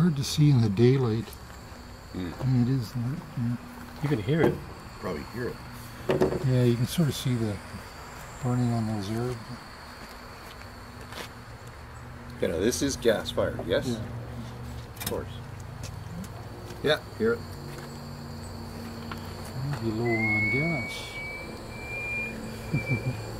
hard to see in the daylight. Mm. I mean, it is. mm, You can hear it. Probably hear it. Yeah, you can sort of see the burning on those herbs. You know, this is gas fired, yes? Yeah. Of course. Yeah, hear it. Maybe low on gas.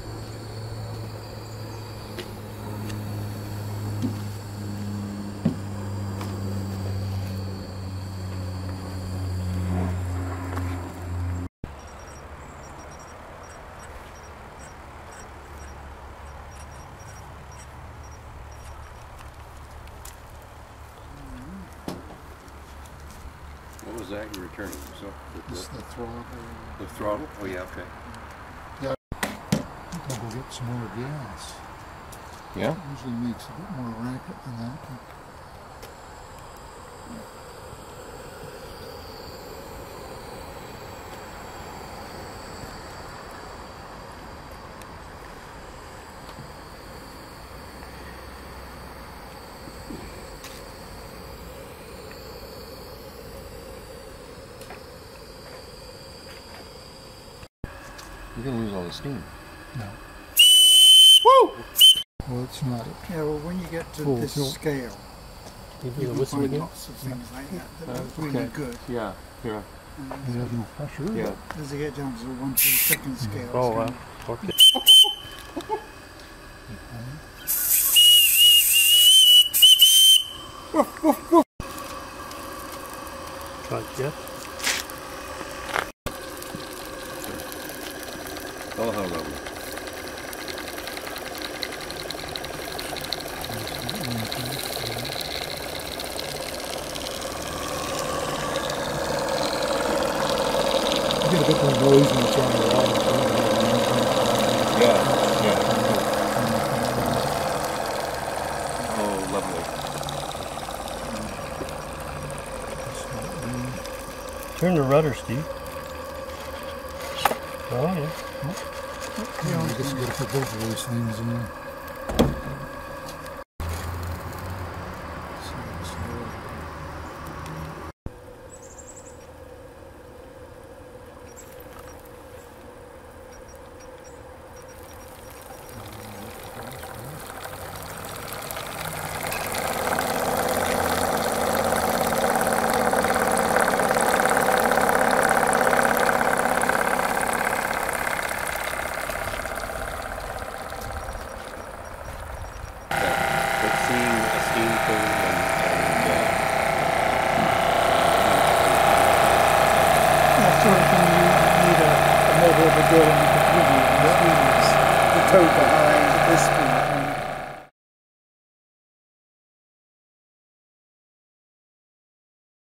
What was that you're returning? So, This is the, the throttle. the throttle? Oh, yeah, okay. I think I'll go get some more gas. Yeah? Usually makes a bit more racket than that. You're going to lose all the steam. No. Woo! Well, it's not. Yeah, well, when you get to Full this tilt. scale, You you can find again? lots of things like that that Uh, are really okay. good. Yeah, yeah. Uh, it has no pressure. Yeah. As you get down to the one to the second mm. scale, Oh, kind wow. Uh, okay. Not yet. Oh, You get a bit more noise when on the wall. Yeah, yeah. Oh, lovely. Turn the rudder, Steve. Oh, yeah. Yeah, I guess you gotta put both of those things in. So it's slow. Yeah. But seeing a steam thing and, and uh, that sort of thing. You a girl and you can and the toe behind this